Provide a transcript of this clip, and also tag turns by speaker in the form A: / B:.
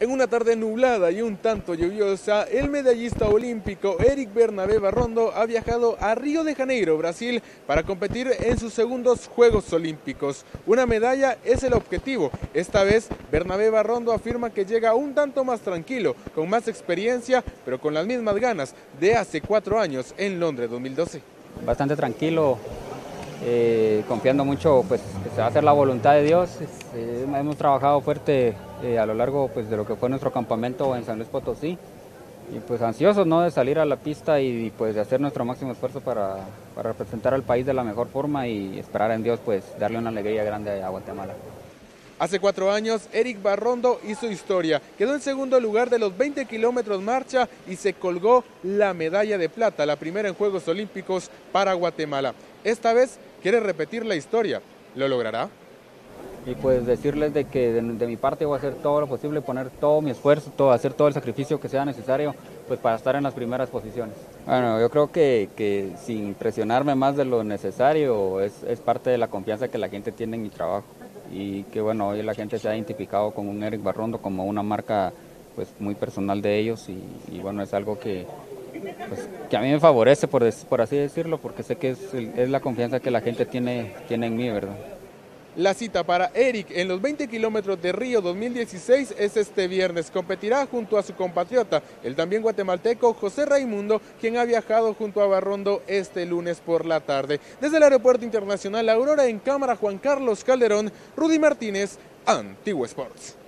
A: En una tarde nublada y un tanto lluviosa, el medallista olímpico Eric Bernabé Barrondo ha viajado a Río de Janeiro, Brasil, para competir en sus segundos Juegos Olímpicos. Una medalla es el objetivo. Esta vez, Bernabé Barrondo afirma que llega un tanto más tranquilo, con más experiencia, pero con las mismas ganas de hace cuatro años en Londres 2012.
B: Bastante tranquilo, eh, confiando mucho pues que se va a hacer la voluntad de Dios. Eh, hemos trabajado fuerte eh, a lo largo pues, de lo que fue nuestro campamento en San Luis Potosí y pues ansiosos ¿no? de salir a la pista y pues de hacer nuestro máximo esfuerzo para, para representar al país de la mejor forma y esperar en Dios pues darle una alegría grande a Guatemala.
A: Hace cuatro años, Eric Barrondo hizo historia. Quedó en segundo lugar de los 20 kilómetros marcha y se colgó la medalla de plata, la primera en Juegos Olímpicos para Guatemala. Esta vez quiere repetir la historia. ¿Lo logrará?
B: Y pues decirles de que de, mi parte voy a hacer todo lo posible, poner todo mi esfuerzo, todo, hacer todo el sacrificio que sea necesario pues para estar en las primeras posiciones. Bueno, yo creo que, que sin presionarme más de lo necesario es, es, parte de la confianza que la gente tiene en mi trabajo y que bueno, hoy la gente se ha identificado con un Eric Barrondo como una marca pues muy personal de ellos y, bueno, es algo que, pues, que a mí me favorece, por, por así decirlo, porque sé que es, es, la confianza que la gente tiene, tiene en mí, ¿verdad?
A: La cita para Eric en los 20 kilómetros de Río 2016 es este viernes. Competirá junto a su compatriota, el también guatemalteco José Raimundo, quien ha viajado junto a Barrondo este lunes por la tarde. Desde el Aeropuerto Internacional Aurora en cámara Juan Carlos Calderón, Rudy Martínez, Antiguo Sports.